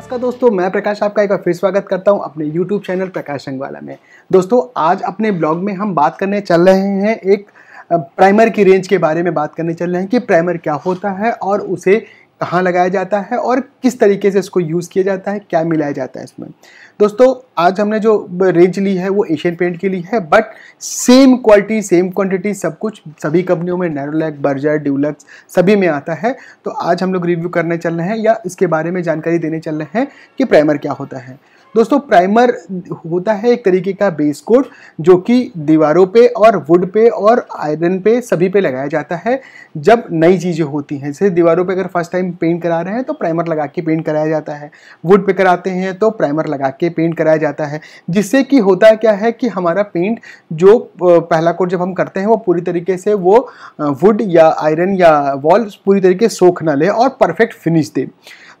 नमस्कार दोस्तों, मैं प्रकाश आपका एक बार फिर स्वागत करता हूँ अपने YouTube चैनल प्रकाश अंगवाला में। दोस्तों, आज अपने ब्लॉग में हम बात करने चल रहे हैं एक प्राइमर की रेंज के बारे में बात करने चल रहे हैं कि प्राइमर क्या होता है और उसे कहाँ लगाया जाता है और किस तरीके से इसको यूज़ किया जाता है, क्या मिलाया जाता है इसमें। दोस्तों, आज हमने जो रेंज ली है वो एशियन पेंट की ली है, but same quality, same quantity सब कुछ सभी कंपनियों में, नैरोलैक, बर्जर, ड्यूलक्स, सभी में आता है। तो आज हम लोग रिव्यू करने चल रहे हैं या इसके बारे में जानकारी देने चल रहे हैं कि प्राइमर क्या होता है। दोस्तों प्राइमर होता है एक तरीके का बेस कोट जो कि दीवारों पे और वुड पे और आयरन पे सभी पे लगाया जाता है। जब नई चीज़ें होती हैं, जैसे दीवारों पे अगर फ़र्स्ट टाइम पेंट करा रहे हैं तो प्राइमर लगा के पेंट कराया जाता है। वुड पे कराते हैं तो प्राइमर लगा के पेंट कराया जाता है। जिससे कि होता क्या है कि हमारा पेंट जो पहला कोट जब हम करते हैं, वो पूरी तरीके से वो वुड या आयरन या वॉल पूरी तरीके सोख ना ले और परफेक्ट फिनिश दे।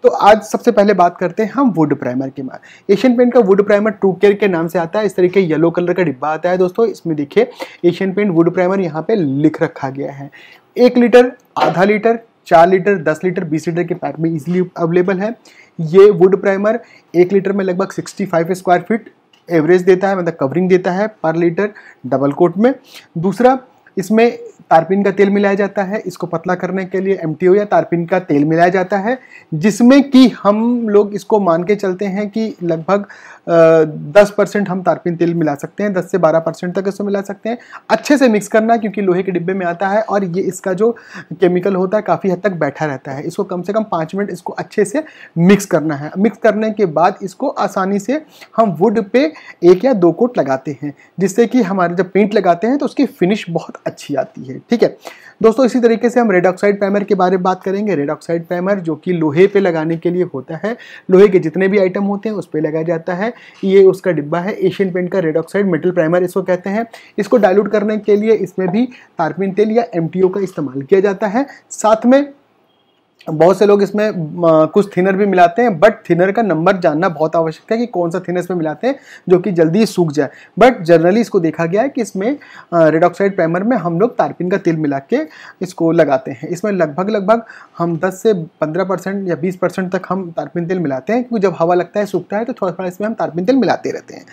तो आज सबसे पहले बात करते हैं हम वुड प्राइमर के बारे एशियन पेंट का वुड प्राइमर ट्रू केयर के नाम से आता है। इस तरीके येलो कलर का डिब्बा आता है दोस्तों। इसमें देखिए एशियन पेंट वुड प्राइमर यहाँ पे लिख रखा गया है। एक लीटर आधा लीटर चार लीटर दस लीटर बीस लीटर के पैक में इजिली अवेलेबल है। ये वुड प्राइमर एक लीटर में लगभग sixty five square feet average देता है मतलब कवरिंग देता है पर लीटर डबल कोट में। दूसरा इसमें तारपीन का तेल मिलाया जाता है। इसको पतला करने के लिए एमटीओ या तारपीन का तेल मिलाया जाता है, जिसमें कि हम लोग इसको मान के चलते हैं कि लगभग दस परसेंट हम तारपीन तेल मिला सकते हैं, दस से बारह परसेंट तक इसको मिला सकते हैं। अच्छे से मिक्स करना, क्योंकि लोहे के डिब्बे में आता है और ये इसका जो केमिकल होता है, काफ़ी हद तक बैठा रहता है। इसको कम से कम पाँच मिनट इसको अच्छे से मिक्स करना है। मिक्स करने के बाद इसको आसानी से हम वुड पे एक या दो कोट लगाते हैं, जिससे कि हमारे जब पेंट लगाते हैं तो उसकी फिनिश बहुत अच्छी आती है, ठीक है? दोस्तों, इसी तरीके से हम रेड ऑक्साइड के बारे में बात करेंगे। रेड ऑक्साइड जो कि लोहे पे लगाने के लिए होता है, लोहे के जितने भी आइटम होते हैं, उस पर लगाया जाता है। ये उसका डिब्बा है एशियन पेंट का रेड ऑक्साइड मेटल प्राइमर इसको कहते हैं। इसको डायलूट करने के लिए इसमें भी तारपिन तेल या एमटीओ का इस्तेमाल किया जाता है। साथ में बहुत से लोग इसमें कुछ थिनर भी मिलाते हैं बट थिनर का नंबर जानना बहुत आवश्यक है कि कौन सा थिनर इसमें मिलाते हैं जो कि जल्दी सूख जाए। बट जनरली इसको देखा गया है कि इसमें रेड ऑक्साइड प्राइमर में हम लोग तारपिन का तेल मिला के इसको लगाते हैं। इसमें लगभग लगभग हम 10 से 15 परसेंट या 20 परसेंट तक हम तारपिन तेल मिलाते हैं, क्योंकि जब हवा लगता है, सूखता है तो थोड़ा थोड़ा इसमें हम तारपिन तेल मिलाते रहते हैं।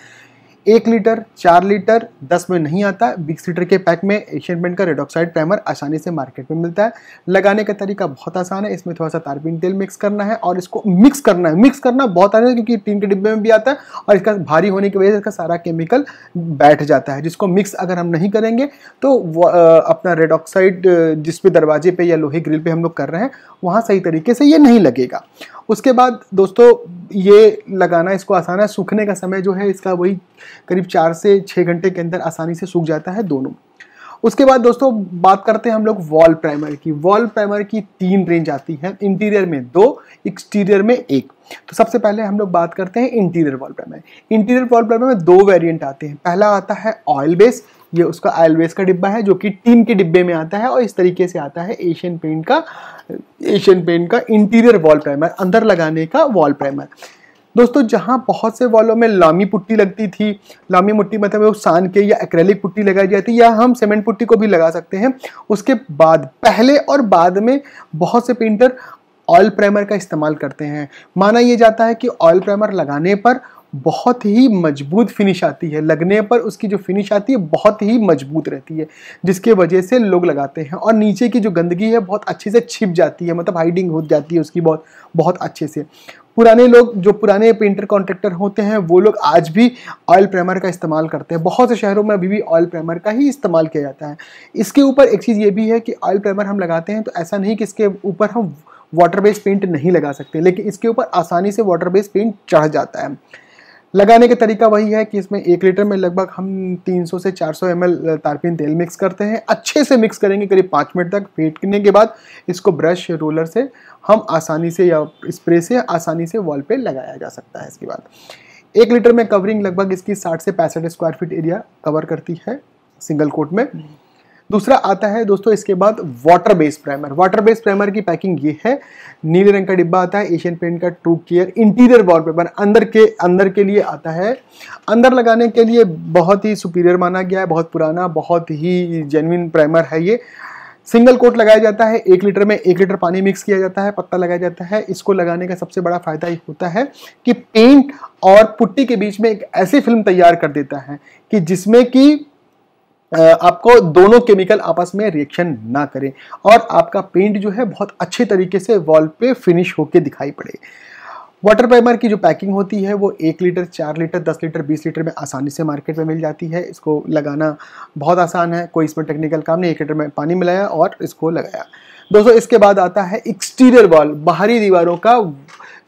एक लीटर, चार लीटर, दस में नहीं आता। बीस लीटर के पैक में एशियन पेंट का रेड ऑक्साइड प्राइमर आसानी से मार्केट में मिलता है। लगाने का तरीका बहुत आसान है। इसमें थोड़ा सा तारपीन तेल मिक्स करना है और इसको मिक्स करना है। मिक्स करना बहुत आसान है क्योंकि टीन के डिब्बे में भी आता है और इसका भारी होने की वजह से इसका सारा केमिकल बैठ जाता है। जिसको मिक्स अगर हम नहीं करेंगे तो अपना रेड ऑक्साइड, जिस पे दरवाजे पे या लोहे ग्रिल पे हम लोग कर रहे हैं, वहाँ सही तरीके से ये नहीं लगेगा। उसके बाद दोस्तों, ये लगाना इसको आसान है, सूखने का समय जो है इसका वही करीब चार से छः घंटे के अंदर आसानी से सूख जाता है दोनों। उसके बाद दोस्तों, बात करते हैं हम लोग वॉल प्राइमर की। वॉल प्राइमर की तीन रेंज आती है इंटीरियर में दो एक्सटीरियर में एक। तो सबसे पहले हम लोग बात करते हैं interior wall primer interior wall primer में दो वेरिएंट आते हैं। पहला आता है ऑयल बेस ये उसका ऑयल बेस का डिब्बा है, जो कि टीन के डिब्बे में आता है और इस तरीके से आता है एशियन पेंट का एशियन पेंट का इंटीरियर वॉल प्राइमर अंदर लगाने का वॉल प्राइमर दोस्तों, जहाँ बहुत से वॉलों में लामी पुट्टी लगती थी, लामी मुट्टी मतलब वो सान के या एक्रेलिक पुट्टी लगाई जाती या हम सीमेंट पुट्टी को भी लगा सकते हैं। उसके बाद, पहले और बाद में बहुत से पेंटर ऑयल प्राइमर का इस्तेमाल करते हैं। माना यह जाता है कि ऑयल प्राइमर लगाने पर बहुत ही मज़बूत फिनिश आती है। लगने पर उसकी जो फिनिश आती है, बहुत ही मज़बूत रहती है, जिसके वजह से लोग लगाते हैं और नीचे की जो गंदगी है, बहुत अच्छे से छिप जाती है मतलब हाइडिंग हो जाती है उसकी बहुत बहुत अच्छे से। पुराने लोग, जो पुराने पेंटर कॉन्ट्रेक्टर होते हैं, वो लोग आज भी ऑयल प्राइमर का इस्तेमाल करते हैं। बहुत से शहरों में अभी भी ऑयल प्राइमर का ही इस्तेमाल किया जाता है। इसके ऊपर एक चीज़ ये भी है कि ऑयल प्राइमर हम लगाते हैं तो ऐसा नहीं कि इसके ऊपर हम वाटर बेस्ड पेंट नहीं लगा सकते, लेकिन इसके ऊपर आसानी से वाटर बेस्ड पेंट चढ़ जाता है। लगाने का तरीका वही है कि इसमें एक लीटर में लगभग हम 300 से 400 सौ एम तारपीन तेल मिक्स करते हैं। अच्छे से मिक्स करेंगे, करीब पाँच मिनट तक फेंटने के बाद इसको ब्रश रोलर से हम आसानी से या स्प्रे से आसानी से वॉल पे लगाया जा सकता है इसके बाद। एक लीटर में कवरिंग लगभग इसकी साठ से पैंसठ स्क्वायर फीट एरिया कवर करती है सिंगल कोट में। दूसरा आता है दोस्तों इसके बाद water based primer water based primer की पैकिंग ये है। नीले रंग का डिब्बा आता है एशियन पेंट का ट्रू केयर इंटीरियर वॉलपेपर अंदर के अंदर के लिए आता है। अंदर लगाने के लिए बहुत ही सुपीरियर माना गया है, बहुत पुराना, बहुत ही जेनविन प्राइमर है ये। सिंगल कोट लगाया जाता है, एक लीटर में एक लीटर पानी मिक्स किया जाता है, पत्ता लगाया जाता है। इसको लगाने का सबसे बड़ा फ़ायदा ये होता है कि पेंट और पुट्टी के बीच में एक ऐसी फ़िल्म तैयार कर देता है कि जिसमें कि आपको दोनों केमिकल आपस में रिएक्शन ना करें और आपका पेंट जो है बहुत अच्छे तरीके से वॉल पे फिनिश होके दिखाई पड़े। वाटर प्राइमर की जो पैकिंग होती है वो एक लीटर, चार लीटर, दस लीटर, बीस लीटर में आसानी से मार्केट में मिल जाती है। इसको लगाना बहुत आसान है, कोई इसमें टेक्निकल काम नहीं, एक लीटर में पानी मिलाया और इसको लगाया। दोस्तों, इसके बाद आता है एक्सटीरियर वॉल बाहरी दीवारों का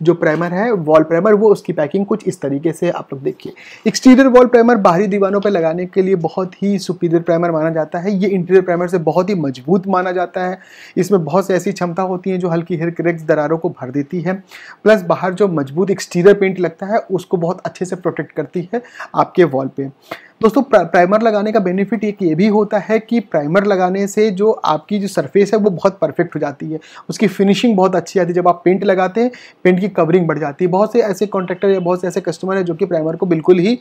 जो प्राइमर है वॉल प्राइमर वो उसकी पैकिंग कुछ इस तरीके से आप लोग देखिए। एक्सटीरियर वॉल प्राइमर बाहरी दीवानों पर लगाने के लिए बहुत ही सुपीरियर प्राइमर माना जाता है। ये इंटीरियर प्राइमर से बहुत ही मज़बूत माना जाता है। इसमें बहुत सी ऐसी क्षमता होती है जो हल्की हिरक्रेक्स दरारों को भर देती है। प्लस बाहर जो मज़बूत एक्सटीरियर पेंट लगता है, उसको बहुत अच्छे से प्रोटेक्ट करती है आपके वॉल पे। दोस्तों प्राइमर लगाने का बेनिफिट एक ये भी होता है कि प्राइमर लगाने से जो आपकी जो सरफेस है वो बहुत परफेक्ट हो जाती है। उसकी फिनिशिंग बहुत अच्छी आती है। जब आप पेंट लगाते हैं पेंट की कवरिंग बढ़ जाती है। बहुत से ऐसे कॉन्ट्रैक्टर या बहुत से ऐसे कस्टमर हैं जो कि प्राइमर को बिल्कुल ही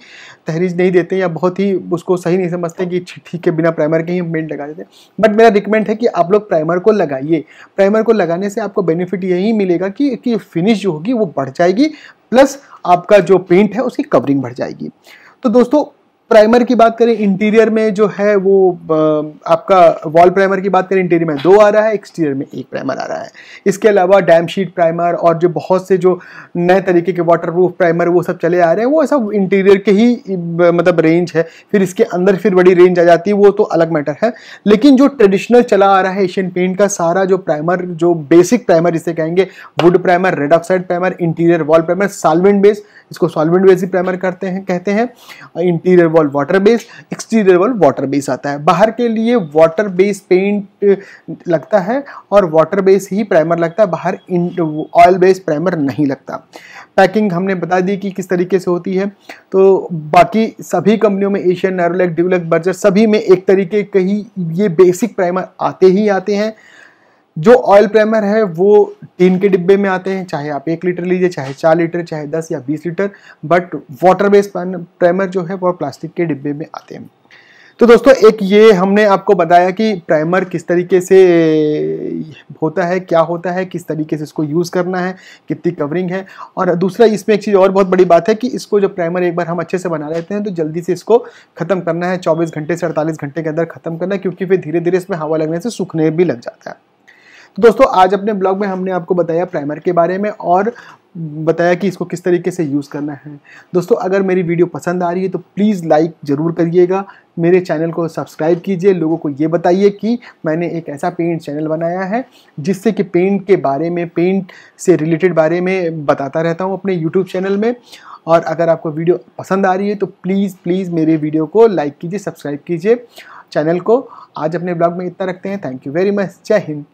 तहरीज नहीं देते या बहुत ही उसको सही नहीं समझते कि ठीक है बिना प्राइमर के ही पेंट लगा देते बट मेरा रिकमेंड है कि आप लोग प्राइमर को लगाइए। प्राइमर को लगाने से आपको बेनिफिट यही मिलेगा कि, कि फिनिश जो होगी वो बढ़ जाएगी। प्लस आपका जो पेंट है उसकी कवरिंग बढ़ जाएगी। तो दोस्तों प्राइमर की बात करें इंटीरियर में जो है वो आपका वॉल प्राइमर की बात करें इंटीरियर में दो आ रहा है एक्सटीरियर में एक प्राइमर आ रहा है। इसके अलावा डैम शीट प्राइमर और जो बहुत से जो नए तरीके के वाटर प्रूफ प्राइमर वो सब चले आ रहे हैं, वो सब इंटीरियर के ही मतलब रेंज है। फिर इसके अंदर फिर बड़ी रेंज आ जाती है, वो तो अलग मैटर है। लेकिन जो ट्रेडिशनल चला आ रहा है एशियन पेंट का, सारा जो प्राइमर जो बेसिक प्राइमर जिसे कहेंगे wood primer red oxide primer interior wall primer solvent base इसको सॉल्वेंट बेस ही प्राइमर करते हैं, कहते हैं। Interior wall water base exterior wall water base आता है। बाहर के लिए वाटर बेस पेंट लगता है और वाटर बेस ही प्राइमर लगता है। बाहर ऑयल बेस प्राइमर नहीं लगता। पैकिंग हमने बता दी कि किस तरीके से होती है। तो बाकी सभी कंपनियों में एशियन नैरोलैक ड्यूलैक बर्जर सभी में एक तरीके के ही ये बेसिक प्राइमर आते ही आते हैं। जो ऑयल प्राइमर है, वो टीन के डिब्बे में आते हैं, चाहे आप एक लीटर लीजिए, चाहे चार लीटर, चाहे दस या बीस litre but water based primer जो है, वो प्लास्टिक के डिब्बे में आते हैं। तो दोस्तों, एक ये हमने आपको बताया कि प्राइमर किस तरीके से होता है, क्या होता है, किस तरीके से इसको यूज़ करना है, कितनी कवरिंग है। और दूसरा, इसमें एक चीज़ और बहुत बड़ी बात है कि इसको जब प्राइमर एक बार हम अच्छे से बना लेते हैं तो जल्दी से इसको ख़त्म करना है, चौबीस घंटे से अड़तालीस घंटे के अंदर ख़त्म करना है, क्योंकि फिर धीरे धीरे इसमें हवा लगने से सूखने भी लग जाता है। तो दोस्तों, आज अपने ब्लॉग में हमने आपको बताया प्राइमर के बारे में और बताया कि इसको किस तरीके से यूज़ करना है। दोस्तों, अगर मेरी वीडियो पसंद आ रही है तो प्लीज़ लाइक ज़रूर करिएगा। मेरे चैनल को सब्सक्राइब कीजिए। लोगों को ये बताइए कि मैंने एक ऐसा पेंट चैनल बनाया है, जिससे कि पेंट के बारे में, पेंट से रिलेटेड बारे में बताता रहता हूँ अपने यूट्यूब चैनल में। और अगर आपको वीडियो पसंद आ रही है तो प्लीज़ प्लीज़ मेरे वीडियो को लाइक कीजिए, सब्सक्राइब कीजिए चैनल को। आज अपने ब्लॉग में इतना रखते हैं। Thank you very much. जय हिंद।